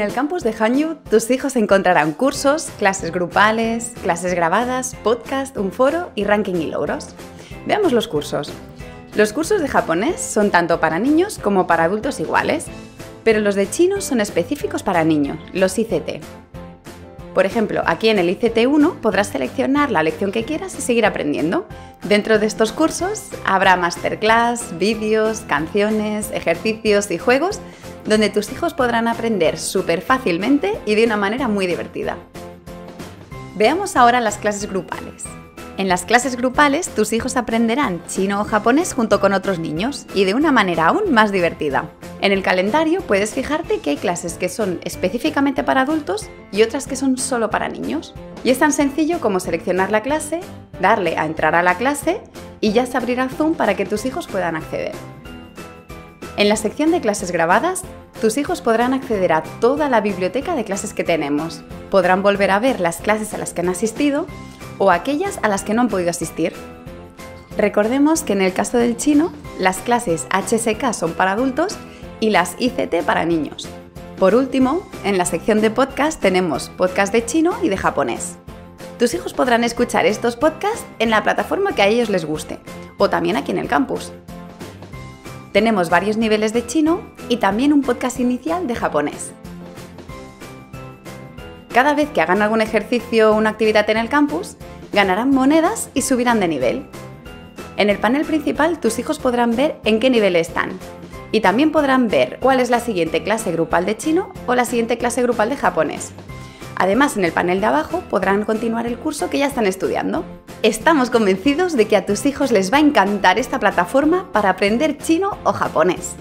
En el campus de Hanyu, tus hijos encontrarán cursos, clases grupales, clases grabadas, podcast, un foro y ranking y logros. Veamos los cursos. Los cursos de japonés son tanto para niños como para adultos iguales, pero los de chino son específicos para niños, los ICT. Por ejemplo, aquí en el ICT1 podrás seleccionar la lección que quieras y seguir aprendiendo. Dentro de estos cursos habrá masterclass, vídeos, canciones, ejercicios y juegos donde tus hijos podrán aprender súper fácilmente y de una manera muy divertida. Veamos ahora las clases grupales. En las clases grupales tus hijos aprenderán chino o japonés junto con otros niños y de una manera aún más divertida. En el calendario puedes fijarte que hay clases que son específicamente para adultos y otras que son solo para niños. Y es tan sencillo como seleccionar la clase, darle a entrar a la clase y ya se abrirá Zoom para que tus hijos puedan acceder. En la sección de clases grabadas, tus hijos podrán acceder a toda la biblioteca de clases que tenemos. Podrán volver a ver las clases a las que han asistido o aquellas a las que no han podido asistir. Recordemos que en el caso del chino, las clases HSK son para adultos y las ICT para niños. Por último, en la sección de podcast tenemos podcast de chino y de japonés. Tus hijos podrán escuchar estos podcasts en la plataforma que a ellos les guste, o también aquí en el campus. Tenemos varios niveles de chino y también un podcast inicial de japonés. Cada vez que hagan algún ejercicio o una actividad en el campus, ganarán monedas y subirán de nivel. En el panel principal tus hijos podrán ver en qué nivel están y también podrán ver cuál es la siguiente clase grupal de chino o la siguiente clase grupal de japonés. Además, en el panel de abajo podrán continuar el curso que ya están estudiando. Estamos convencidos de que a tus hijos les va a encantar esta plataforma para aprender chino o japonés.